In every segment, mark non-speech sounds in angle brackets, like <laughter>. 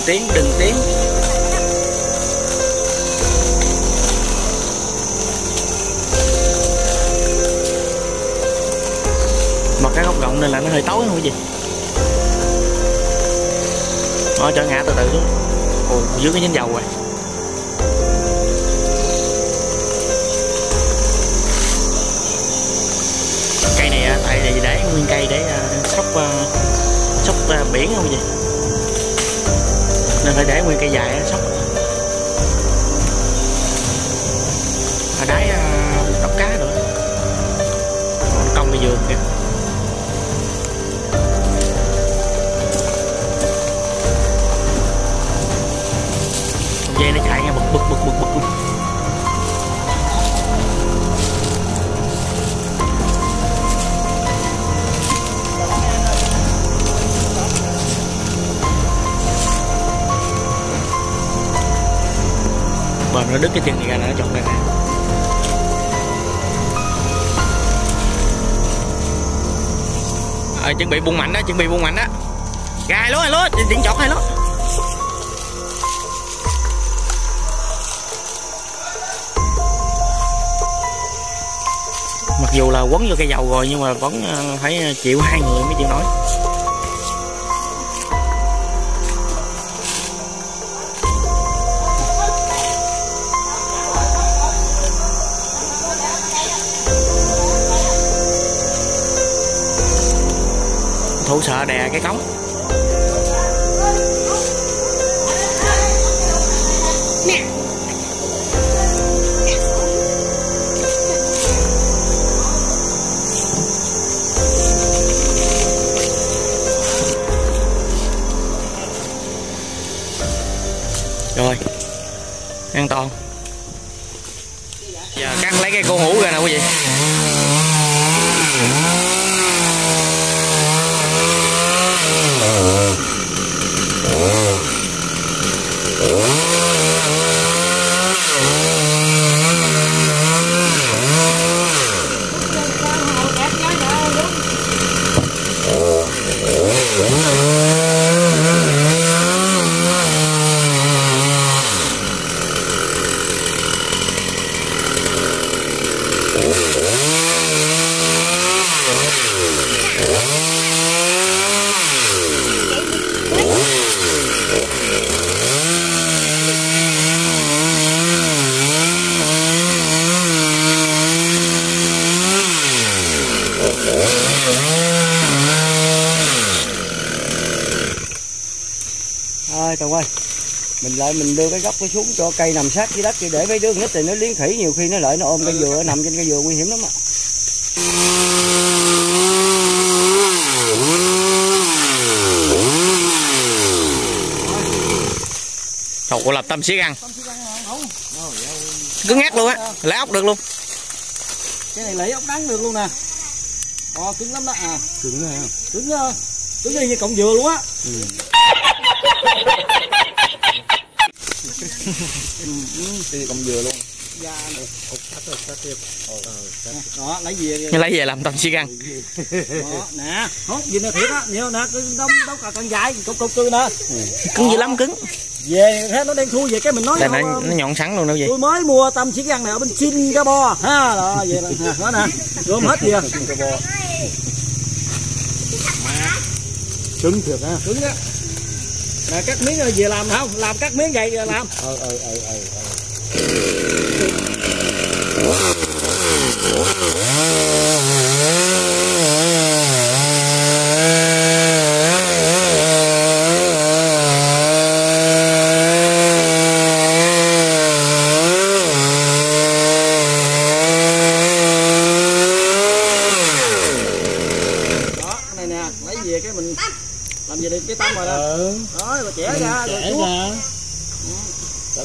đừng tiến đừng tiến. Mà cái góc rộng nên là nó hơi tối không cái gì. Thôi cho ngã từ từ xuống. Ôi dưới cái nhánh dầu rồi. Cây này à, tại vì để nguyên cây để à, sóc à, sóc à, biển không gì nên phải để nguyên cây dài á, sóc. Đáy ờ, đọc cá nữa. Còn công cái giường kìa. Dây nó chạy nghe bực bực bực bực bực. Bờ nó đứt cái chân gì ra là nó chọn đây nè. Ờ, chuẩn bị buông mạnh đó chuẩn bị buông mạnh đó. Gai lố luôn điện chọt hay luôn mặc dù là quấn vô cây dầu rồi nhưng mà vẫn ờ, phải ờ, chịu hai người mới chịu nói sợ đè cái cống. Rồi an toàn. Giờ cắt lấy cái cô hũ ra nè quý vị Mình lại đưa cái gốc cái xuống cho cây nằm sát dưới đất chứ để mấy đứa nít thì nó liếng khỉ nhiều khi nó lợi nó ôm cây dừa nằm trên cây dừa nguy hiểm lắm á. Trời ơi, lập tâm siết ăn Cứng ngắt luôn á, lấy ốc được luôn. Cái này lấy ốc đắng được luôn nè. Ồ cứng lắm đó. À. Cứng này Cứng cứng như cọng dừa luôn á <laughs> thì còn dừa luôn. Da này. cắt rồi cắt tiếp Đó lấy về Nó lấy về làm tâm siết ăn Đó nè. Hốt gì nè thiệt á. Nhiều nè cứ đóng đóng cả con dài cục cục cư nè Cứng dữ lắm cứng. Về thế nó đang thui về cái mình nói Đây nó, ờ, nó nhọn sẵn luôn đâu gì tôi mới mua tâm chỉ ăn này ở bên Singapore. Ha đó về là đó nè. Gom hết kìa. Cứng thiệt ha cứng á nè cắt miếng rồi về làm không? Làm cắt miếng vậy rồi làm. Ờ ờ ờ ờ ờ. đó cái này nè lấy về cái mình làm gì được cái tâm rồi đó. Đó rồi chẻ ra rồi chẻ ra.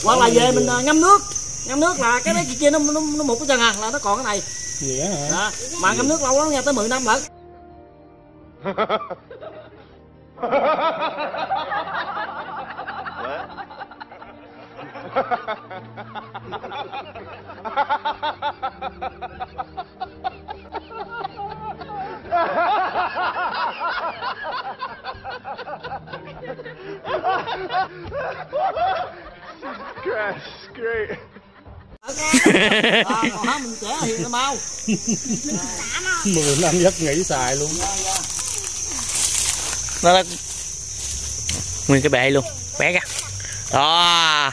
Hoặc là về mình à, ngâm nước. Ngâm nước là cái đấy kia nó nó, nó một cái chân à là nó còn cái này. Dĩa hả? Đó. mà ngâm nước lâu lắm nha tới 10 năm lận <laughs> Gosh, great. Hả mình trẻ hiền mau. Mười năm giấc nghỉ xài luôn. Nó là nguyên cái bệ luôn, bé ra. Đó.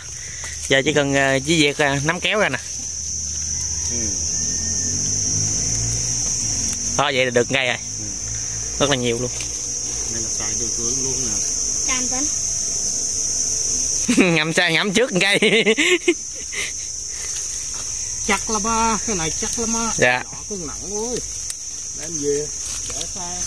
Giờ chỉ cần ờ, chỉ việc ờ, nắm kéo ra nè. Thôi vậy là được ngay rồi. Rất là nhiều luôn. Đây là xài được luôn ngậm cha ngậm trước cây. <laughs> Chắc lắm á cái này chắc lắm á. Dạ. Nhỏ con nặng ơi đem về để xe